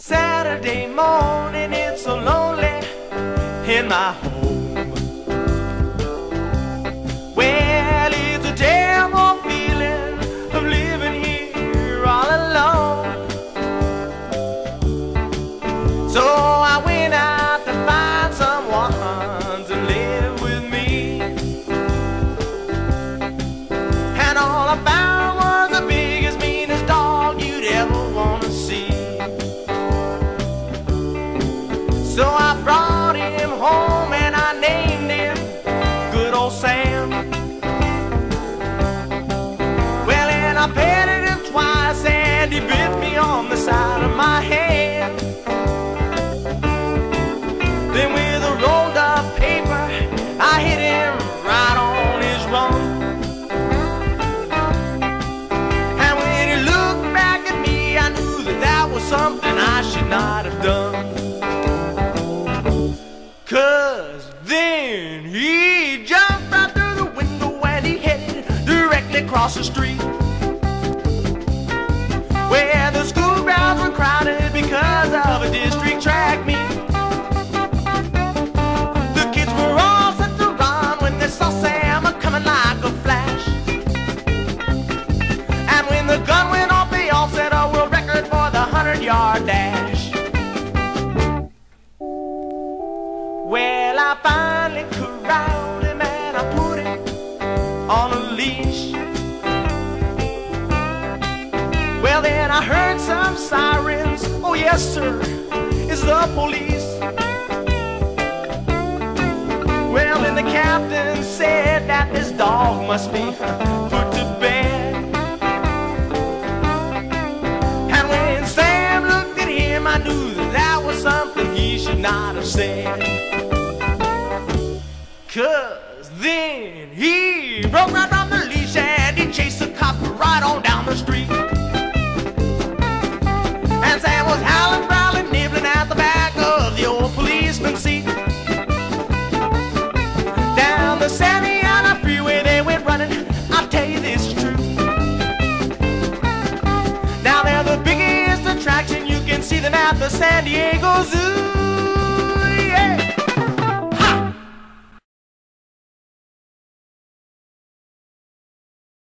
Saturday morning, it's so lonely in my home. So I brought him home and I named him Good Old Sam. Well, and I petted him twice and he bit me on the side of my hand. Then with a rolled up paper, I hit him right on his rump. And when he looked back at me, I knew that that was something I should not have done. Across the street. Where the school grounds were crowded because of a district track meet. The kids were all set to run when they saw Sam coming like a flash. And when the gun went off, they all set a world record for the hundred yard dash. Well, I finally corralled him and I put him on a leash. Well, then I heard some sirens. Oh, yes, sir, it's the police. Well, then the captain said that this dog must be put to bed. And when Sam looked at him, I knew that that was something he should not have said. Cause then he broke right from the leash see them at the San Diego Zoo.